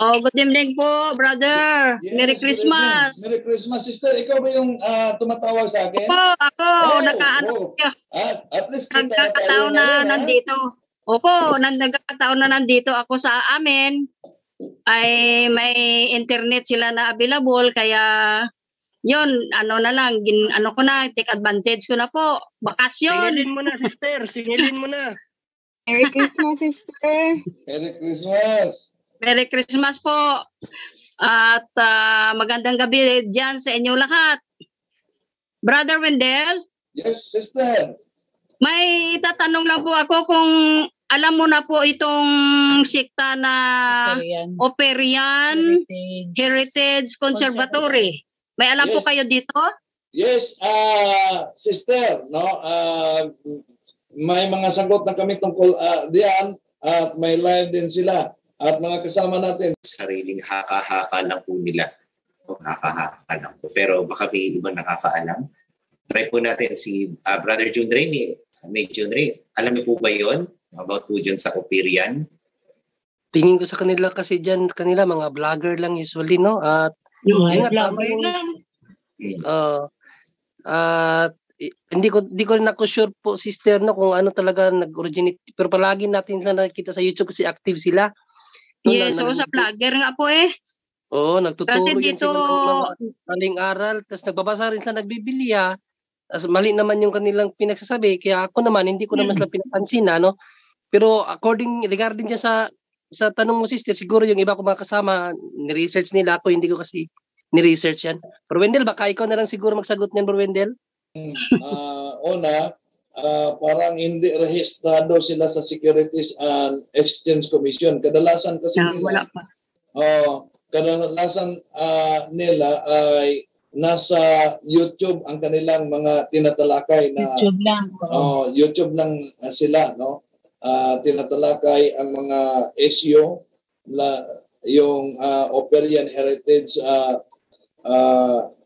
Oh, good evening po, brother. Yes, Merry Christmas. Merry Christmas, sister. Ikaw ba yung ah, tumatawag sa akin? Opo, ako, Oh, nakaano oh. At, at least kita nagkakataon na ngayon, ha? nandito. Opo, nang nagkakataon na nandito ako sa amin. Ay may internet sila na available kaya yun, ano na lang, gin, ano ko na, take advantage ko na po. Bakasyon. Singilin mo na, sister. Singilin mo na. Merry Christmas, sister. Merry Christmas. Merry Christmas po. At ah, magandang gabi dyan sa inyo lahat. Brother Wendell, Yes, sister. may itatanong lang po ako kung alam mo na po itong sikta na Korean. Operian Heritage. Heritage Conservatory. May alam po Yes. kayo dito? Yes, ah sister, no? Ah may mga sagot na kami tungkol ah, diyan at may live din sila at mga kasama natin. sariling haka-haka lang po nila. O haka-haka lang po. Pero baka may ibang nakakaalam. Try po natin si ah, Brother June Ray. May, may June Ray. Alam niyo po ba yon About po dyan sa Operian? Tingin ko sa kanila kasi dyan, kanila mga vlogger lang usually, no? At Yung Yun nga, vlogger yung- lang. Uh, at hindi ko hindi ko ako sure po sister no kung ano talaga nag-originate pero palagi natin sila nakikita sa YouTube kasi active sila. No, Yes, so sa vlogger nga po eh. Oo, nagtuturo Kasi dito, sila ng mga maling aral, tapos nagbabasa rin sila nagbibili ah. Tapos mali naman yung kanilang pinagsasabi, kaya ako naman hindi ko naman sila pinapansin ano. Pero according regarding dyan sa sa tanong mo sister, siguro yung iba ko mga kasama, ni-research nila ako, hindi ko kasi ni-research yan. Bro Wendell, baka ikaw na lang siguro magsagot niyan, Bro Wendell? Ah, una, ah, parang hindi rehistrado sila sa Securities and Exchange Commission. Kadalasan kasi nila, wala pa. oh, kadalasan ah, nila ay nasa YouTube ang kanilang mga tinatalakay na YouTube lang. Oh, YouTube lang uh, sila, no? Ah, tinatalakay ang mga SEO la yung uh, Operian Heritage uh,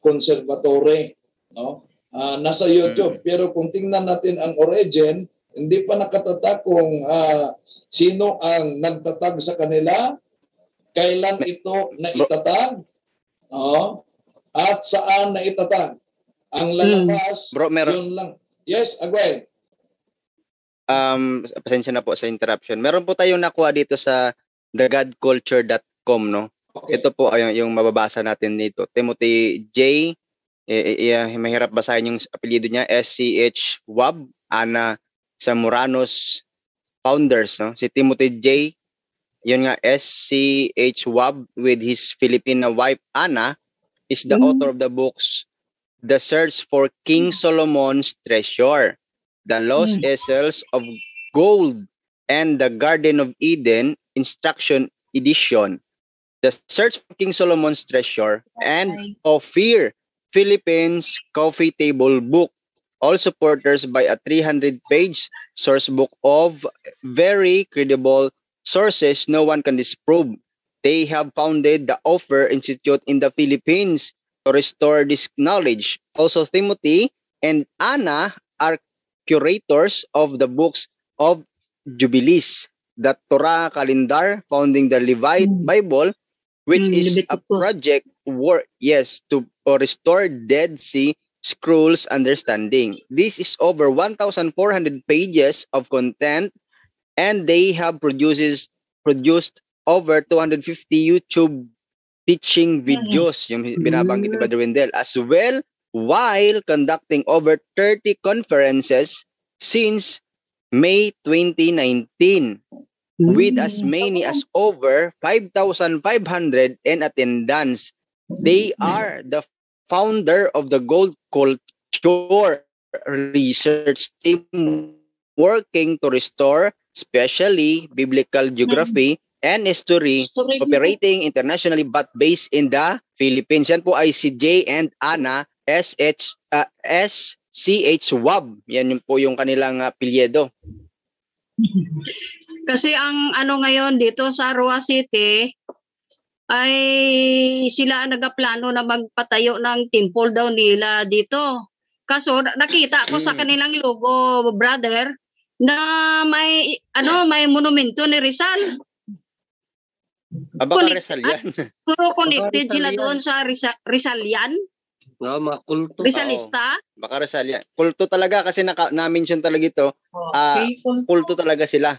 Conservatory, no? Ah, nasa YouTube. Pero kung tingnan natin ang origin, hindi pa nakatatak kung ah, sino ang nagtatag sa kanila, kailan ito naitatag, oh, at saan naitatag. Ang lalabas, Bro, meron, yun lang. Yes, Agway. um, pasensya na po sa interruption. Meron po tayong nakuha dito sa thegodculture.com, no? Okay. Ito po ay yung mababasa natin dito. Timothy J. Eh, eh, eh, mahirap basahin yung apelyido niya. S.C.H. Wab. Ana Zamuranos Founders, no? Si Timothy J. Yun nga, S.C.H. Wab with his Filipina wife, Ana, is the Mm. author of the books The Search for King Solomon's Treasure, The Lost Essels of Gold, and The Garden of Eden Instruction Edition. The Search for King Solomon's Treasure and Ophir Philippines Coffee Table Book. All supporters by a 300-page source book of very credible sources no one can disprove. They have founded the Offer Institute in the Philippines to restore this knowledge. Also, Timothy and Anna are curators of the books of Jubilees, the Torah calendar founding the Levite Mm. Bible, which Mm, is a project work, yes, to uh, restore Dead Sea Scrolls understanding. This is over 1,400 pages of content, and they have produces produced over 250 YouTube teaching videos, yung binabanggit ni Brother Wendell, as well while conducting over 30 conferences since May 2019 with as many as over 5,500 in attendance. They are the founder of the Gold Culture Research Team working to restore especially biblical geography and history operating internationally but based in the Philippines. Yan po ay si Jay and Anna SH uh, SCH WAB. Yan yung po yung kanilang uh, pilyedo. Kasi ang ano ngayon dito sa Roa City ay sila ang nagaplano na magpatayo ng temple daw nila dito. Kaso na- nakita ko sa Mm. kanilang logo, brother, na may ano may monumento ni Rizal. Ah, baka Connect- Rizal yan. Siguro connected Rizal sila yan. doon sa Risa- Rizalian, No, mga kulto. Rizalista. baka Rizal yan. Kulto talaga kasi naka, na-mention talaga ito. Oh, Ah, si Kulto. Kulto talaga sila.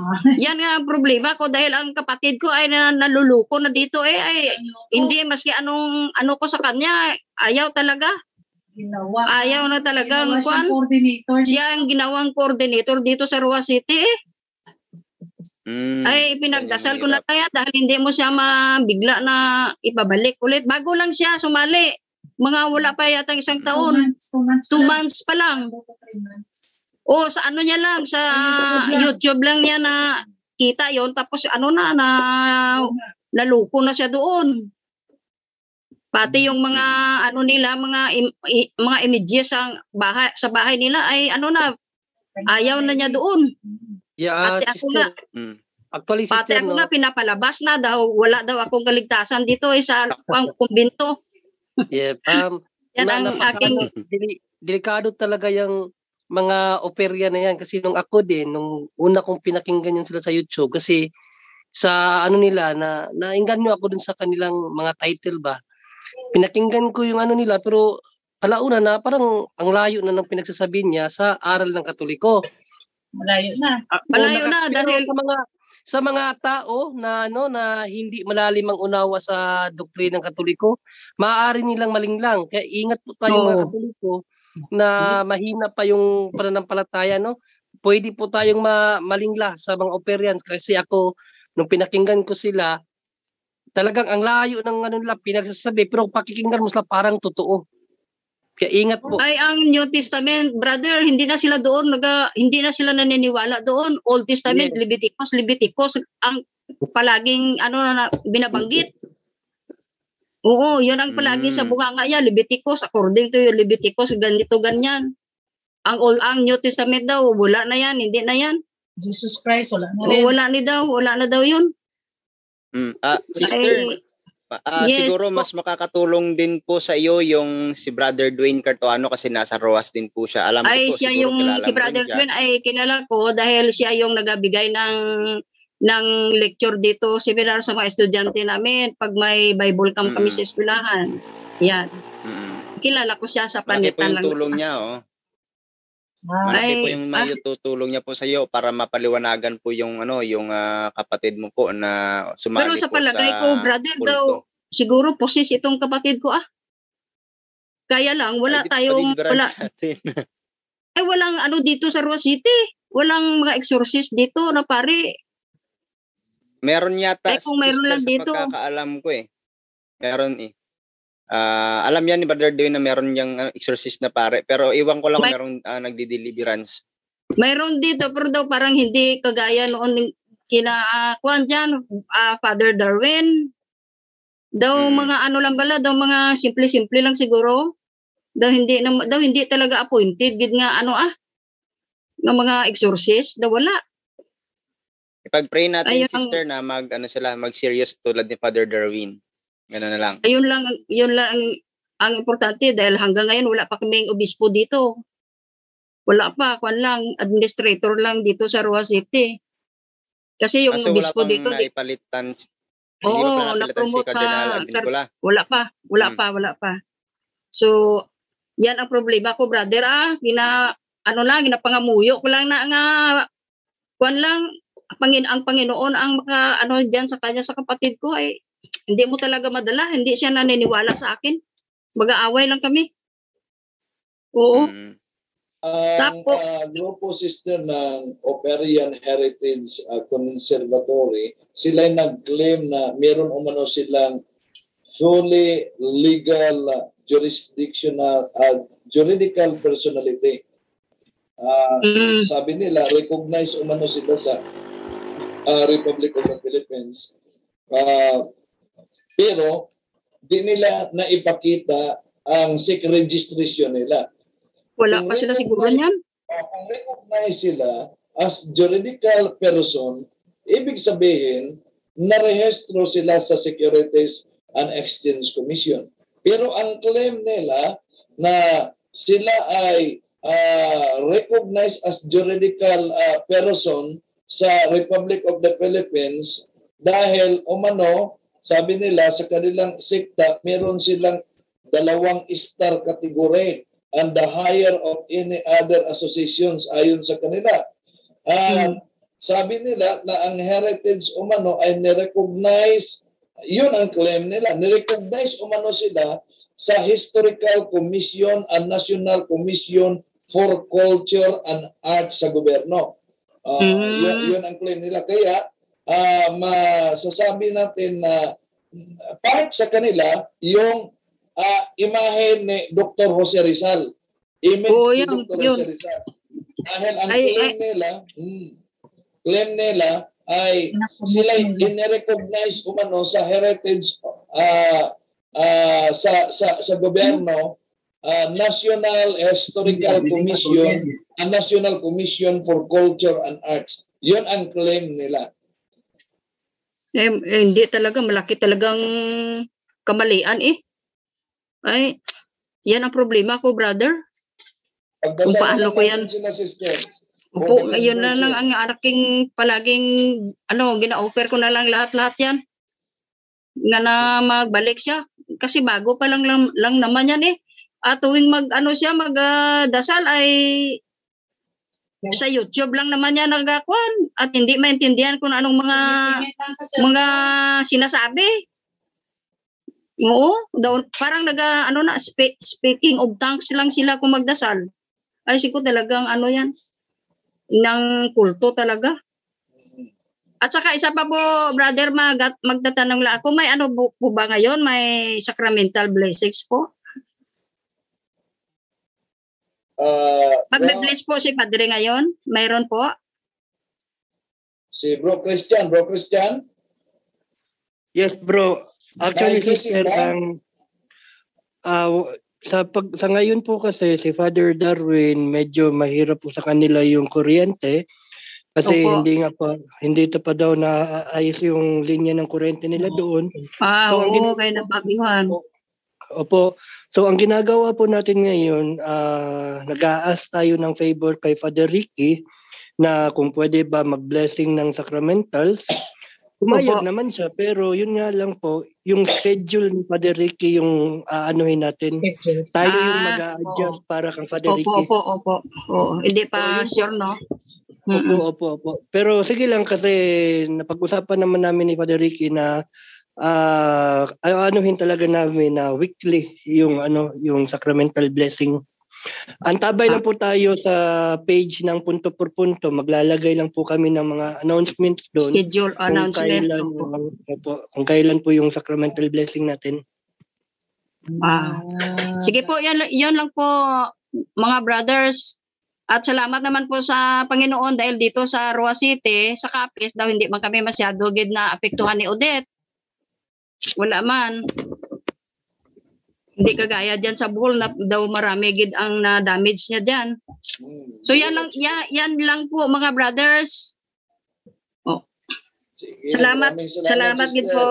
Ah, Yan nga ang problema ko dahil ang kapatid ko ay na, naluluko na dito eh ay hindi maski anong ano ko sa kanya ayaw talaga ginawa. ayaw na talagang Ginawa kwan coordinator. siya ang ginawang coordinator dito sa Rua City eh. Mm. ay pinagdasal ko na kaya dahil hindi mo siya mabigla na ipabalik ulit bago lang siya sumali mga wala pa yata isang Two taon months, two months. two pa lang. months pa lang Two months. O sa ano niya lang sa YouTube lang. Niya na kita yon tapos ano na na naluko na siya doon. Pati yung mga ano nila, mga im- i- mga images sa bahay sa bahay nila ay ano na ayaw na niya doon. Yeah, Pati ako sister, nga, Mm. actually pati sister, ako no, nga pinapalabas na daw wala daw akong kaligtasan dito eh, sa ang kumbento. yeah, um, Yan ang aking deli- delikado talaga yung mga operya na yan kasi nung ako din nung una kong pinakinggan yun sila sa YouTube kasi sa ano nila na naingganyo ako dun sa kanilang mga title ba pinakinggan ko yung ano nila pero kalauna na parang ang layo na ng pinagsasabi niya sa aral ng Katoliko Malayo na. Ah, Malayo na, dahil- sa mga sa mga tao na ano na hindi malalim ang unawa sa doktrina ng Katoliko, maaari nilang malinglang. Kaya ingat po tayo mga Oo. Katoliko na mahina pa yung pananampalataya no. Pwede po tayong ma- malingla sa mga operyans kasi ako nung pinakinggan ko sila talagang ang layo ng ano nila pinagsasabi pero pakikinggan mo sila parang totoo. Kaya ingat po. ay ang New Testament, brother, hindi na sila doon naga hindi na sila naniniwala doon. Old Testament, Leviticus, Leviticus ang palaging ano na binabanggit. Oo, yun ang palagi sa Mm. bunganga niya, Leviticus, according to yung Leviticus, ganito, ganyan. Ang Old, ang New Testament daw, wala na yan, hindi na yan. Jesus Christ, wala na Oo, rin. wala ni daw, wala na daw yun. Mm. Ah, sister, Ay, ah, yes siguro po. mas makakatulong din po sa iyo yung si Brother Dwayne Cartoano kasi nasa ROAS din po siya. Alam ay ko po, siya yung si Brother. Gwen ay kilala ko dahil siya yung nagabigay ng ng lecture dito seminar sa mga estudyante namin pag may Bible camp kami Mm. sa eskwelahan. Yan. Mm. Kilala ko siya sa Malaki po panitan yung lang. tulong niya, oh. Ah, Malaki po yung ah. may tutulong niya po sa iyo para mapaliwanagan po yung ano, yung ah, kapatid mo po na sumali Pero sa po palagay sa ko, brother kulto. daw, siguro posis itong kapatid ko ah. Kaya lang, wala Ay, tayong, wala, ay walang ano dito sa Rua City. Walang mga exorcist dito na pare. Meron yata Eh, kung meron lang dito. pagkakaalam ko eh. Meron eh. Ah, alam yan ni Brother Dwayne na meron yung ah, exorcist na pare. Pero iwan ko lang May- meron ah, nagdi-deliverance. Mayroon dito pero daw parang hindi kagaya noon kina uh, kuan dyan, ah, Father Darwin. Daw Mm. mga ano lang bala, daw mga simple-simple lang siguro. Daw hindi na, daw hindi talaga appointed gid nga ano ah ng mga exorcist daw wala. Ipag-pray natin Ayun sister na mag ano sila, mag-serious tulad ni Father Darwin. Ganun na lang. Ayun lang yun lang ang, ang importante dahil hanggang ngayon wala pa kaming obispo dito. Wala pa, kwan lang, administrator lang dito sa Rua City. Kasi yung Kaso wala obispo pang dito, di- naipalitan. Oo, hindi pa napalitan si na-promote sa Cola. Wala pa, wala Mm. pa, wala pa. So, yan ang problema ko, brother. Ah, gina, ano lang, ginapangamuyo ko lang na nga, kwan lang, Pangin ang Panginoon ang maka, ano diyan sa kanya sa kapatid ko ay hindi mo talaga madala, hindi siya naniniwala sa akin. Mag-aaway lang kami. Oo. Mm. Ang Tapo. ah, grupo sister ng Operian Heritage ah, Conservatory, sila nag-claim na meron umano silang fully legal jurisdictional ah, juridical personality. Ah, Mm. sabi nila, recognize umano sila sa ah, Republic of the Philippines. Ah, pero, di nila naipakita ang SIC registration nila. Wala pa sila siguro niyan. Uh, kung recognize sila as juridical person, ibig sabihin, narehistro sila sa Securities and Exchange Commission. Pero ang claim nila na sila ay uh, recognized as juridical uh, person sa Republic of the Philippines dahil umano sabi nila sa kanilang sekta meron silang dalawang star category and the higher of any other associations ayon sa kanila. At sabi nila na ang heritage umano ay nirecognize, yun ang claim nila, nirecognize umano sila sa Historical Commission and National Commission for Culture and Arts sa gobyerno. Ah, Mm. yun, yun ang claim nila. Kaya ah, masasabi natin na part sa kanila yung ah, imahe ni Dr. Jose Rizal. Image Oo, ni yun, Dr. yun. Jose Rizal. Dahil ang Ay, claim nila, mm, claim nila ay sila inirecognize umano sa heritage ah ah, sa sa sa gobyerno ah, National Historical Commission and National Commission for Culture and Arts. Yun ang claim nila. Eh, eh, hindi talaga, malaki talagang kamalian eh. Ay, yan ang problema ko, brother. Pagdasal Kung paano ko yan- Sila, sister. Opo, ngayon na lang ang aking palaging, ano, gina-offer ko na lang lahat-lahat yan. Nga na magbalik siya. Kasi bago pa lang, lang, lang naman yan eh. At tuwing mag, ano siya, magdasal ay sa YouTube lang naman yan nagakwan. At hindi maintindihan kung anong mga mga sinasabi. Oo, daw, parang naga, ano na, spe- speaking of tongues lang sila kung magdasal. Ay, siko talagang ano yan, ng kulto talaga. At saka isa pa po, brother, mag magtatanong lang ako, may ano po, po ba ngayon? May sacramental blessings po? Ah, bro, Magbe-bless po si Padre ngayon? Mayroon po? si Bro Christian, Bro Christian, Yes, bro. Actually, sister, ang ah, sa pag sa ngayon po kasi si Father Darwin medyo mahirap po sa kanila yung kuryente kasi Opo. hindi nga pa hindi ito pa daw na ayos yung linya ng kuryente nila doon. Ah, So, oo, gina- kay nabagyuhan. Opo. So ang ginagawa po natin ngayon, ah nag-aas tayo ng favor kay Father Ricky na kung pwede ba mag-blessing ng sacramentals. Pumayag Opo. naman siya, pero yun nga lang po, yung schedule ni Father Ricky yung aanuhin natin. Schedule. Tayo yung Ah, mag-a-adjust para kang Father Opo, Ricky. opo, opo. Oo, hindi pa po. sure, no? Opo, opo, opo. Pero sige lang kasi napag-usapan naman namin ni Father Ricky na ah anuhin talaga namin na weekly yung ano yung sacramental blessing. Antabay lang po tayo sa page ng punto por punto. Maglalagay lang po kami ng mga announcements doon. Schedule Kung announcement. kailan, Opo. opo, kung kailan po yung sacramental blessing natin. Ah. Sige po, yan, yan lang po mga brothers. At salamat naman po sa Panginoon dahil dito sa Rua City, sa Capiz daw hindi man kami masyado gid na apektuhan ni Odette. Wala man. Hindi kagaya diyan sa Bohol na daw marami gid ang na-damage niya diyan. So yan lang yan, yan lang po mga brothers. sige, Salamat- maraming Salamat gid po.